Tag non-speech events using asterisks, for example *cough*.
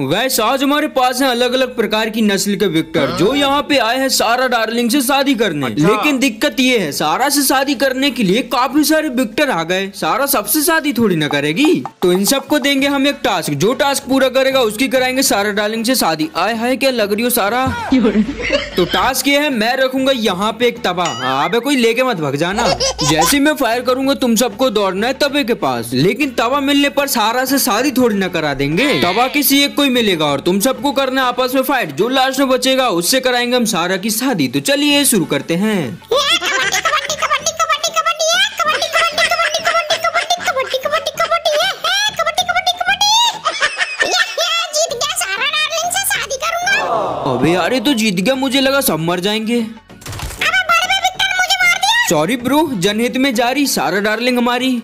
वैसे आज हमारे पास है अलग अलग प्रकार की नस्ल के विक्टर जो यहाँ पे आए हैं सारा डार्लिंग से शादी करने। अच्छा। लेकिन दिक्कत ये है सारा से शादी करने के लिए काफ़ी सारे विक्टर आ गए। सारा सबसे शादी थोड़ी ना करेगी। तो इन सबको देंगे हम एक टास्क जो टास्क पूरा करेगा उसकी कराएँगे सारा डार्लिंग से शादी। आए है क्या लग रही हो सारा? *laughs* तो टास्क ये है मैं रखूँगा यहाँ पे एक तबा आप कोई लेके मत भग जाना। जैसे मैं फायर करूँगा तुम सबको दौड़ना है तबे के पास। लेकिन तवा मिलने पर सारा से शादी थोड़ी ना करा देंगे। तवा किसी एक को ही मिलेगा और तुम सबको करना आपस में फाइट जो लास्ट में बचेगा, उससे कराएँगे हम सारा की शादी। तो चलिए, शुरू करते हैं। अबे यार, ये तो जीत गया, मुझे लगा सब मर जाएँगे। सॉरी ब्रो जनहित में जारी सारा डार्लिंग हमारी।